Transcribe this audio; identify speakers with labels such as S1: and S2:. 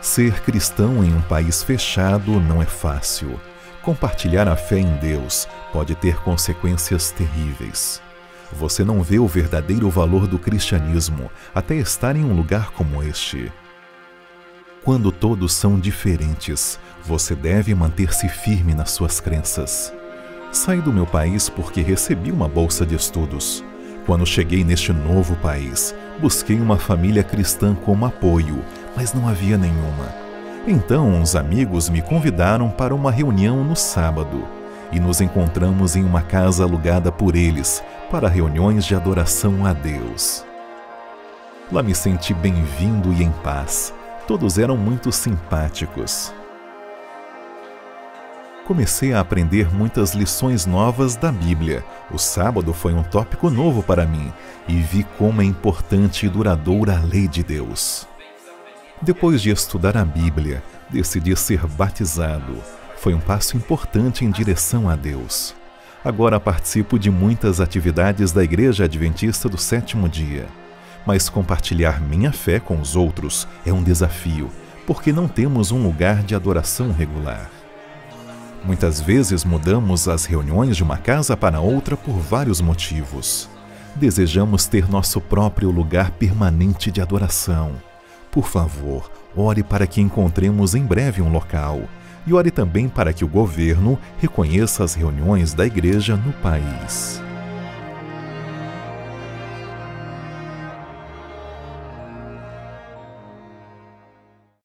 S1: Ser cristão em um país fechado não é fácil. Compartilhar a fé em Deus pode ter consequências terríveis. Você não vê o verdadeiro valor do cristianismo até estar em um lugar como este. Quando todos são diferentes, você deve manter-se firme nas suas crenças. Saí do meu país porque recebi uma bolsa de estudos. Quando cheguei neste novo país, busquei uma família cristã como apoio, mas não havia nenhuma. Então, uns amigos me convidaram para uma reunião no sábado e nos encontramos em uma casa alugada por eles para reuniões de adoração a Deus. Lá me senti bem-vindo e em paz. Todos eram muito simpáticos. Comecei a aprender muitas lições novas da Bíblia. O sábado foi um tópico novo para mim e vi como é importante e duradoura a lei de Deus. Depois de estudar a Bíblia, decidi ser batizado. Foi um passo importante em direção a Deus. Agora participo de muitas atividades da Igreja Adventista do Sétimo Dia. Mas compartilhar minha fé com os outros é um desafio, porque não temos um lugar de adoração regular. Muitas vezes mudamos as reuniões de uma casa para outra por vários motivos. Desejamos ter nosso próprio lugar permanente de adoração por favor, ore para que encontremos em breve um local. E ore também para que o governo reconheça as reuniões da igreja no país.